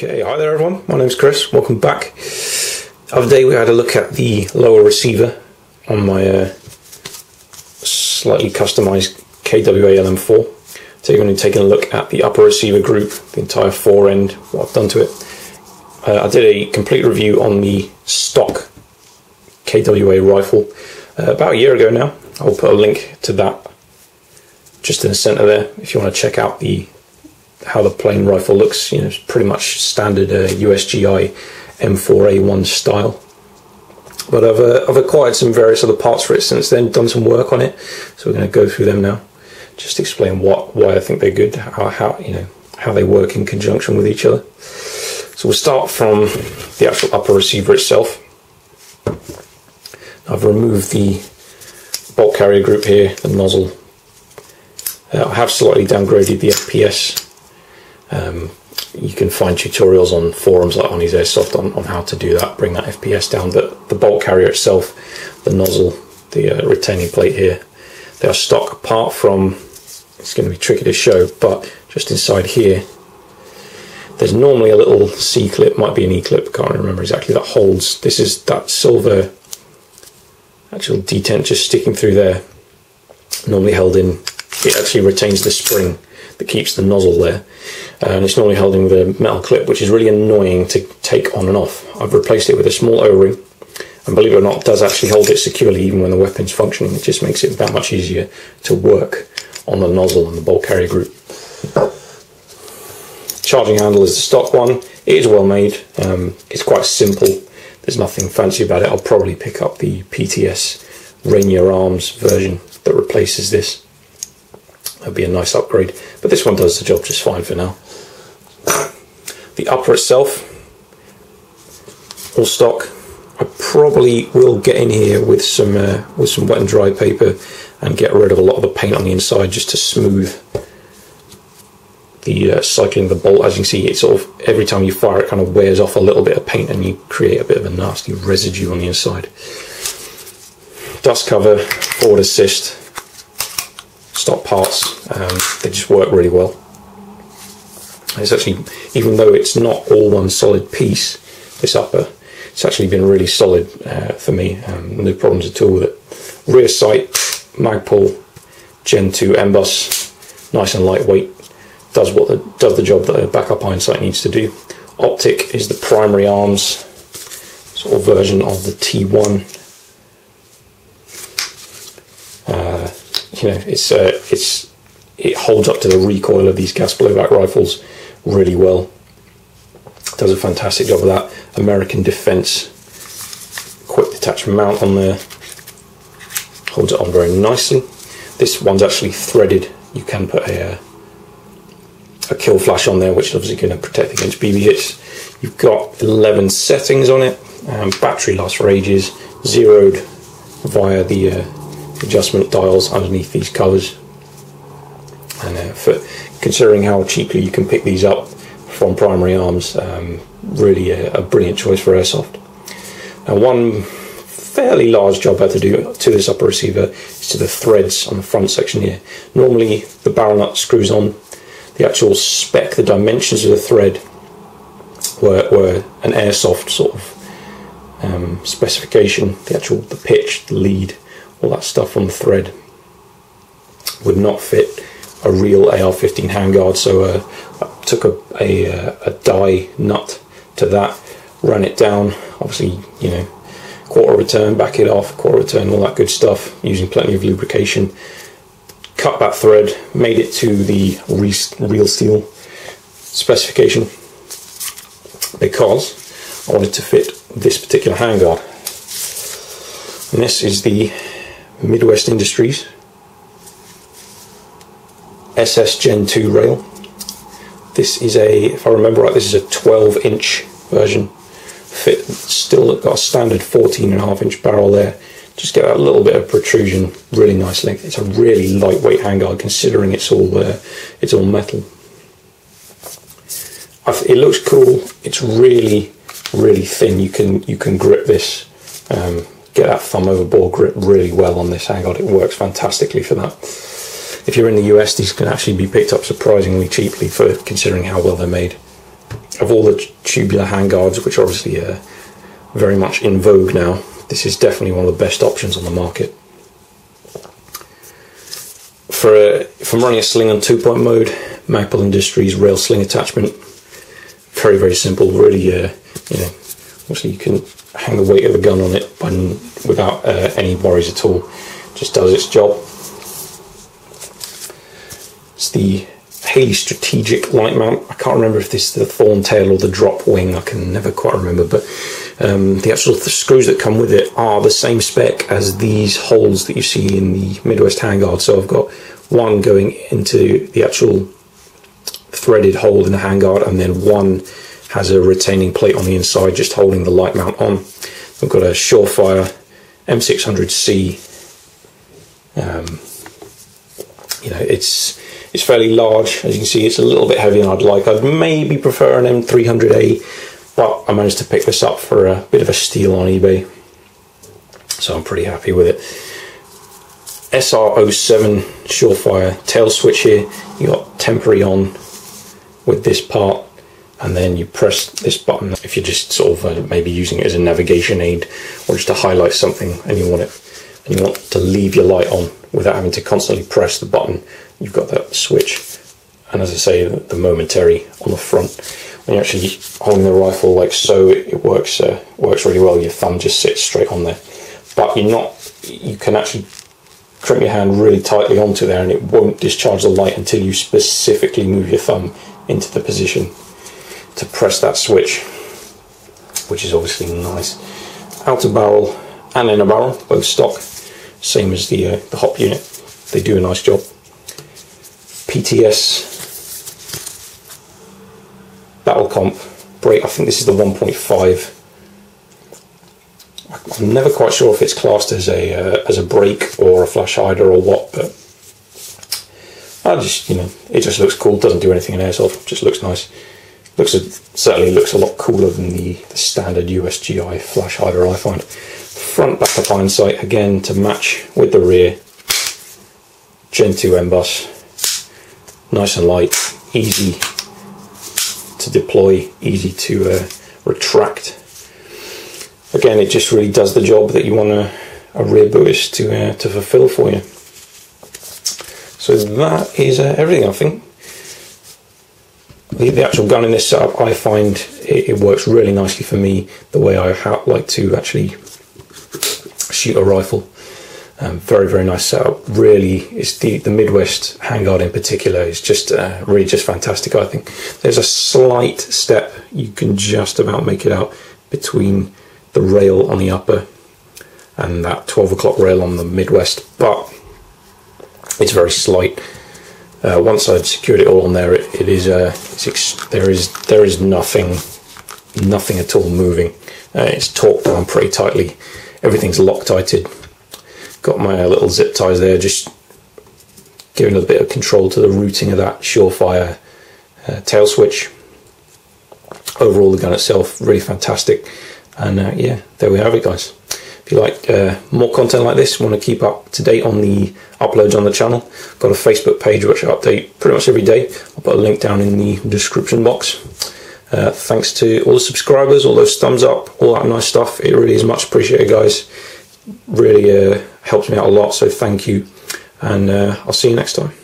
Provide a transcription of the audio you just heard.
Okay, hi there everyone. My name's Chris. Welcome back. The other day we had a look at the lower receiver on my uh, slightly customized KWA LM4. Today we're going to be taking a look at the upper receiver group, the entire fore end, what I've done to it. Uh, I did a complete review on the stock KWA rifle uh, about a year ago now. I'll put a link to that just in the center there if you want to check out the how the plain rifle looks. You know, it's pretty much standard uh, USGI M4A1 style. But I've, uh, I've acquired some various other parts for it since then, done some work on it. So we're going to go through them now. Just explain what why I think they're good, how, how you know how they work in conjunction with each other. So we'll start from the actual upper receiver itself. I've removed the bolt carrier group here, the nozzle. Uh, I have slightly downgraded the FPS um, you can find tutorials on forums like Honey's Airsoft on, on how to do that, bring that FPS down. But the bolt carrier itself, the nozzle, the uh, retaining plate here, they are stock apart from, it's going to be tricky to show, but just inside here, there's normally a little C clip, might be an E clip, can't remember exactly, that holds, this is that silver actual detent just sticking through there, normally held in, it actually retains the spring that keeps the nozzle there. And it's normally holding a metal clip, which is really annoying to take on and off. I've replaced it with a small O-ring, and believe it or not, it does actually hold it securely even when the weapon's functioning. It just makes it that much easier to work on the nozzle and the bolt carrier group. Charging handle is the stock one. It is well made. Um, it's quite simple. There's nothing fancy about it. I'll probably pick up the PTS Rainier Arms version that replaces this. That'd be a nice upgrade. But this one does the job just fine for now. The upper itself, all stock. I probably will get in here with some uh, with some wet and dry paper and get rid of a lot of the paint on the inside just to smooth the uh, cycling of the bolt. As you can see, it sort of every time you fire, it kind of wears off a little bit of paint and you create a bit of a nasty residue on the inside. Dust cover, forward assist, stock parts. Um, they just work really well. It's actually, even though it's not all one solid piece, this upper, it's actually been really solid uh, for me. Um, no problems at all with it. Rear sight, Magpul Gen 2 MBUS, nice and lightweight. Does what the, does the job that a backup iron sight needs to do. Optic is the primary arms sort of version of the T1 you know, it's uh, it's it holds up to the recoil of these gas blowback rifles really well. Does a fantastic job of that. American Defense quick detach mount on there. Holds it on very nicely. This one's actually threaded. You can put a uh, a kill flash on there, which is obviously going to protect against BB hits. You've got 11 settings on it. Battery lasts for ages. Zeroed via the uh, adjustment dials underneath these covers. And uh, for considering how cheaply you can pick these up from primary arms um, really a, a, brilliant choice for airsoft. Now one fairly large job I had to do to this upper receiver is to the threads on the front section here. Normally the barrel nut screws on. The actual spec the dimensions of the thread were, were an airsoft sort of um, specification. The actual the pitch the lead all that stuff on the thread would not fit a real AR-15 handguard so uh, I took a, a, uh, a, die nut to that ran it down obviously you know quarter return back it off quarter return all that good stuff using plenty of lubrication. Cut that thread made it to the real steel specification because I wanted to fit this particular handguard. And this is the Midwest Industries SS Gen 2 rail. This is a, if I remember right, this is a 12 inch version. Fit, still got a standard 14 and a half inch barrel there. Just get that little bit of protrusion, really nice length. It's a really lightweight handguard considering it's all uh, it's all metal. it looks cool. It's really, really thin. You can you can grip this um, get that thumb over ball grip really well on this handguard. It works fantastically for that. If you're in the US, these can actually be picked up surprisingly cheaply for considering how well they're made. of all the tubular handguards, which are obviously uh, very much in vogue now, this is definitely one of the best options on the market. For uh, if I'm running a sling on two point mode, Magpul Industries rail sling attachment, very very simple. Really, uh, you know, obviously you can hang the weight of the gun on it without uh, any worries at all. Just does its job. It's the Haley Strategic light mount. I can't remember if this is the Thorntail or the Dropwing. I can never quite remember, but um, the actual th screws that come with it are the same spec as these holes that you see in the Midwest handguard. So I've got one going into the actual threaded hole in the handguard, and then one has a retaining plate on the inside, just holding the light mount on. We've got a Surefire M600C. Um, you know, it's it's fairly large, as you can see. It's a little bit heavier than I'd like. I'd maybe prefer an M300A but I managed to pick this up for a bit of a steal on eBay. So I'm pretty happy with it. SR07 Surefire tail switch here. You got temporary on with this part and then you press this button if you're just sort of uh, maybe using it as a navigation aid or just to highlight something and you want it and you want to leave your light on without having to constantly press the button you've got that switch and as I say the momentary on the front when you're actually holding the rifle like so, it works uh, works really well. Your thumb just sits straight on there, but you're not. You can actually crimp your hand really tightly onto there, and it won't discharge the light until you specifically move your thumb into the position to press that switch, which is obviously nice. Outer barrel and inner barrel, both stock, same as the uh, the hop unit. They do a nice job. PTS battle comp brake. I think this is the 1.5. I'm never quite sure if it's classed as a uh, as a brake or a flash hider or what, but I just you know it just looks cool. Doesn't do anything in airsoft. Just looks nice. Looks a, certainly looks a lot cooler than the, the standard USGI flash hider I find. Front backup iron sight again to match with the rear. Gen 2 MBUS. Nice and light, easy to deploy, easy to uh, retract. Again, it just really does the job that you want a, a rear Buist to, uh, to fulfill for you. So that is uh, everything, I think. The, the, actual gun in this setup, I find it, it works really nicely for me, the way I like to actually shoot a rifle. Um, very very nice setup. Really, it's the the Midwest handguard in particular is just uh, really just fantastic. I think there's a slight step you can just about make it out between the rail on the upper and that 12 o'clock rail on the Midwest, but it's very slight. Uh, once I'd secured it all on there, it, it is uh, there is there is nothing nothing at all moving. Uh, it's torqued down pretty tightly. Everything's Loctited got my little zip ties there, just giving a bit of control to the routing of that Surefire uh, tail switch. Overall, the gun itself really fantastic, and uh, yeah, there we have it, guys. If you like uh, more content like this, want to keep up to date on the uploads on the channel, got a Facebook page which I update pretty much every day. I'll put a link down in the description box. Uh, thanks to all the subscribers, all those thumbs up, all that nice stuff. It really is much appreciated, guys. Really uh, helps me out a lot, so thank you. And uh, I'll see you next time.